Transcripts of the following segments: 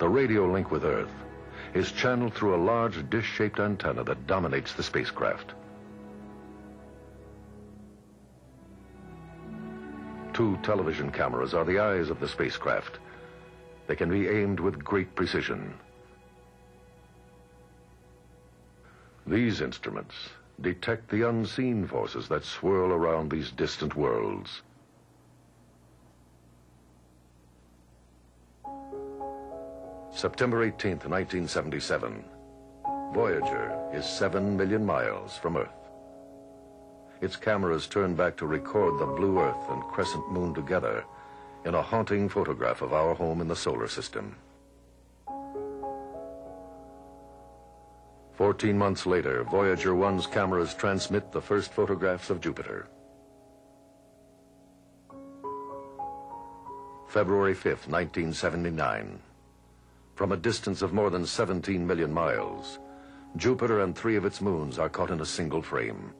the radio link with Earth, is channeled through a large dish-shaped antenna that dominates the spacecraft. Two television cameras are the eyes of the spacecraft. They can be aimed with great precision. These instruments detect the unseen forces that swirl around these distant worlds. September 18th, 1977. Voyager is seven million miles from Earth. Its cameras turn back to record the blue Earth and crescent moon together in a haunting photograph of our home in the solar system. Fourteen months later, Voyager 1's cameras transmit the first photographs of Jupiter. February 5th, 1979. From a distance of more than 17 million miles, Jupiter and three of its moons are caught in a single frame.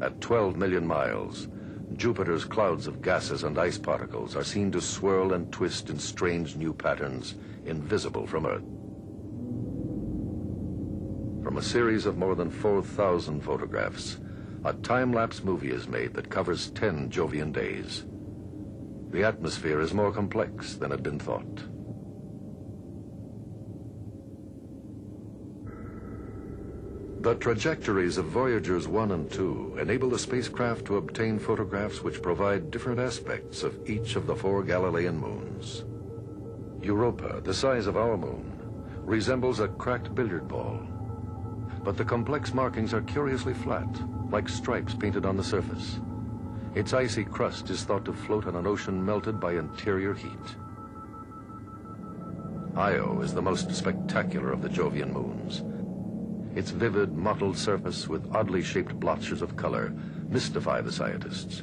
At 12 million miles, Jupiter's clouds of gases and ice particles are seen to swirl and twist in strange new patterns invisible from Earth. From a series of more than 4,000 photographs, a time-lapse movie is made that covers 10 Jovian days. The atmosphere is more complex than had been thought. The trajectories of Voyagers 1 and 2 enable the spacecraft to obtain photographs which provide different aspects of each of the four Galilean moons. Europa, the size of our moon, resembles a cracked billiard ball. But the complex markings are curiously flat, like stripes painted on the surface. Its icy crust is thought to float on an ocean melted by interior heat. Io is the most spectacular of the Jovian moons. Its vivid, mottled surface with oddly shaped blotches of color mystify the scientists.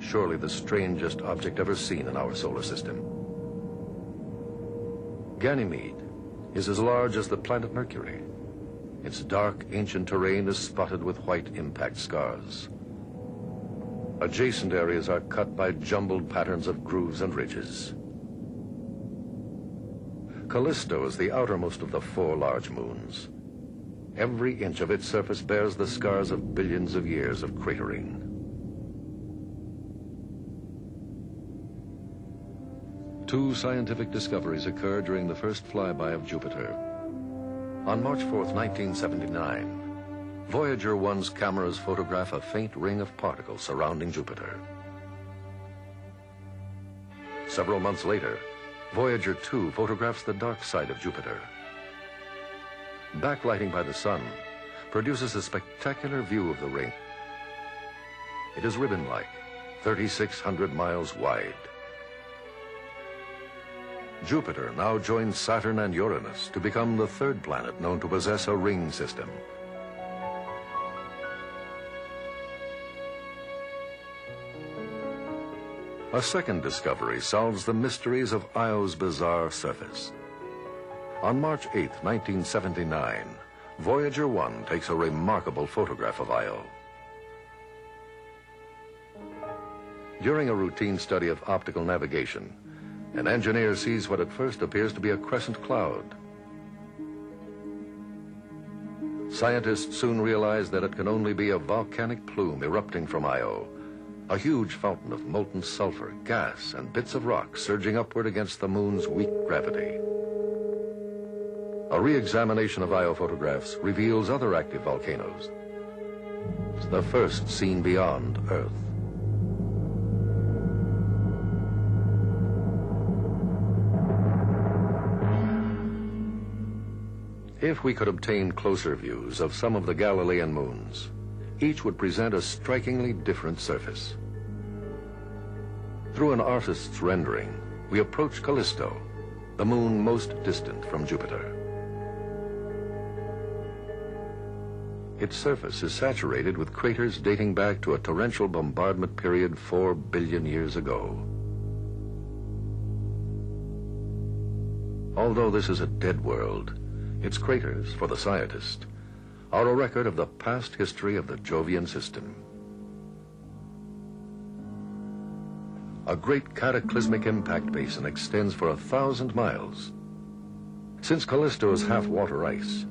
Surely the strangest object ever seen in our solar system. Ganymede is as large as the planet Mercury. Its dark, ancient terrain is spotted with white impact scars. Adjacent areas are cut by jumbled patterns of grooves and ridges. Callisto is the outermost of the four large moons. Every inch of its surface bears the scars of billions of years of cratering. Two scientific discoveries occur during the first flyby of Jupiter. On March 4th, 1979, Voyager 1's cameras photograph a faint ring of particles surrounding Jupiter. Several months later, Voyager 2 photographs the dark side of Jupiter. Backlighting by the sun produces a spectacular view of the ring. It is ribbon-like, 3,600 miles wide. Jupiter now joins Saturn and Uranus to become the third planet known to possess a ring system. A second discovery solves the mysteries of Io's bizarre surface. On March 8, 1979, Voyager 1 takes a remarkable photograph of Io. During a routine study of optical navigation, an engineer sees what at first appears to be a crescent cloud. Scientists soon realize that it can only be a volcanic plume erupting from Io, a huge fountain of molten sulfur, gas, and bits of rock surging upward against the moon's weak gravity. A re-examination of Io photographs reveals other active volcanoes, It's the first seen beyond Earth. If we could obtain closer views of some of the Galilean moons, each would present a strikingly different surface. Through an artist's rendering, we approach Callisto, the moon most distant from Jupiter. Its surface is saturated with craters dating back to a torrential bombardment period four billion years ago. Although this is a dead world, its craters, for the scientist, are a record of the past history of the Jovian system. A great cataclysmic impact basin extends for a thousand miles. Since Callisto is half water ice,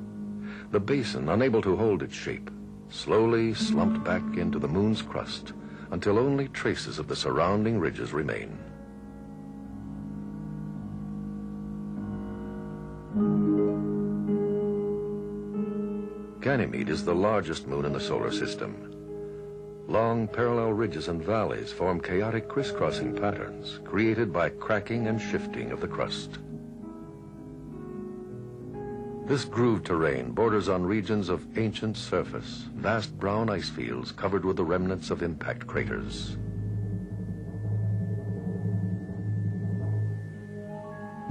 the basin, unable to hold its shape, slowly slumped back into the moon's crust until only traces of the surrounding ridges remain. Ganymede is the largest moon in the solar system. Long parallel ridges and valleys form chaotic crisscrossing patterns created by cracking and shifting of the crust. This grooved terrain borders on regions of ancient surface, vast brown ice fields covered with the remnants of impact craters.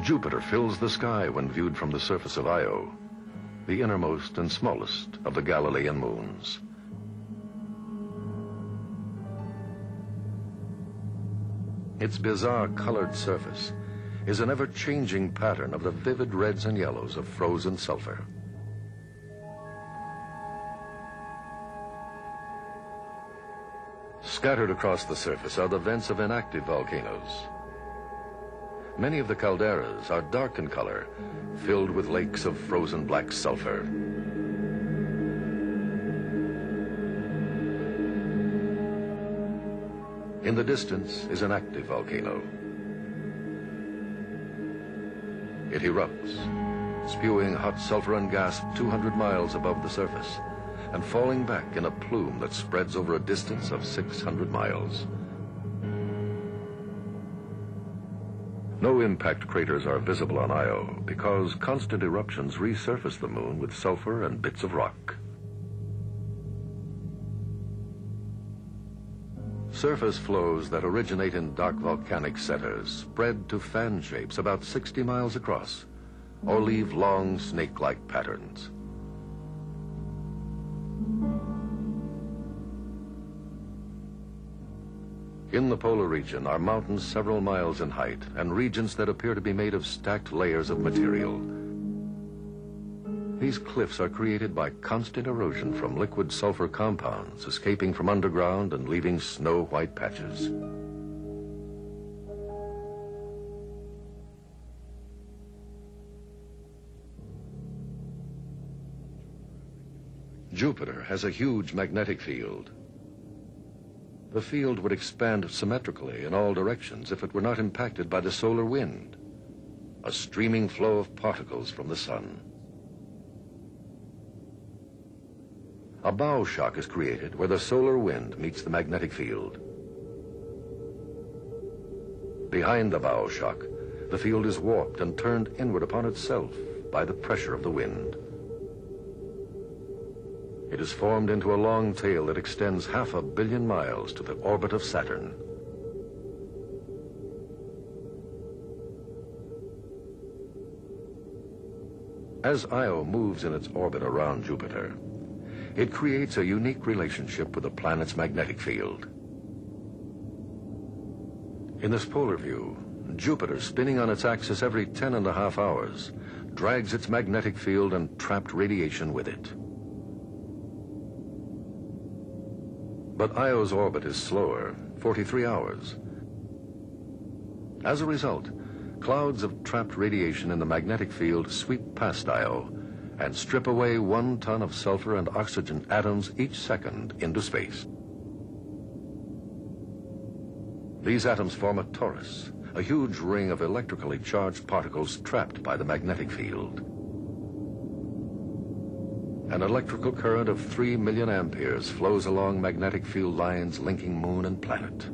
Jupiter fills the sky when viewed from the surface of Io, the innermost and smallest of the Galilean moons. Its bizarre colored surface is an ever-changing pattern of the vivid reds and yellows of frozen sulfur. Scattered across the surface are the vents of inactive volcanoes. Many of the calderas are dark in color, filled with lakes of frozen black sulfur. In the distance is an active volcano. It erupts, spewing hot sulfur and gas 200 miles above the surface and falling back in a plume that spreads over a distance of 600 miles. No impact craters are visible on Io because constant eruptions resurface the moon with sulfur and bits of rock. Surface flows that originate in dark volcanic centers spread to fan shapes about 60 miles across or leave long snake-like patterns. In the polar region are mountains several miles in height and regions that appear to be made of stacked layers of material. These cliffs are created by constant erosion from liquid sulfur compounds escaping from underground and leaving snow-white patches. Jupiter has a huge magnetic field. The field would expand symmetrically in all directions if it were not impacted by the solar wind, a streaming flow of particles from the sun. A bow shock is created where the solar wind meets the magnetic field. Behind the bow shock, the field is warped and turned inward upon itself by the pressure of the wind. It is formed into a long tail that extends half a billion miles to the orbit of Saturn. As Io moves in its orbit around Jupiter, it creates a unique relationship with the planet's magnetic field. In this polar view, Jupiter, spinning on its axis every ten and a half hours, drags its magnetic field and trapped radiation with it. But Io's orbit is slower, 43 hours. As a result, clouds of trapped radiation in the magnetic field sweep past Io and strip away one ton of sulfur and oxygen atoms each second into space. These atoms form a torus, a huge ring of electrically charged particles trapped by the magnetic field. An electrical current of 3 million amperes flows along magnetic field lines linking moon and planet.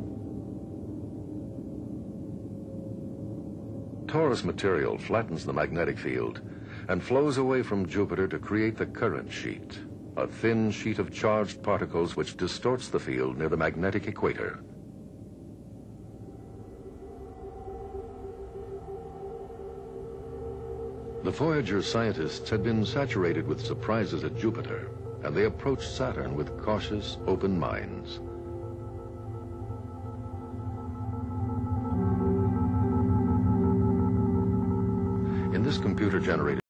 Torus material flattens the magnetic field and flows away from Jupiter to create the current sheet, a thin sheet of charged particles which distorts the field near the magnetic equator. The Voyager scientists had been saturated with surprises at Jupiter, and they approached Saturn with cautious, open minds. In this computer-generated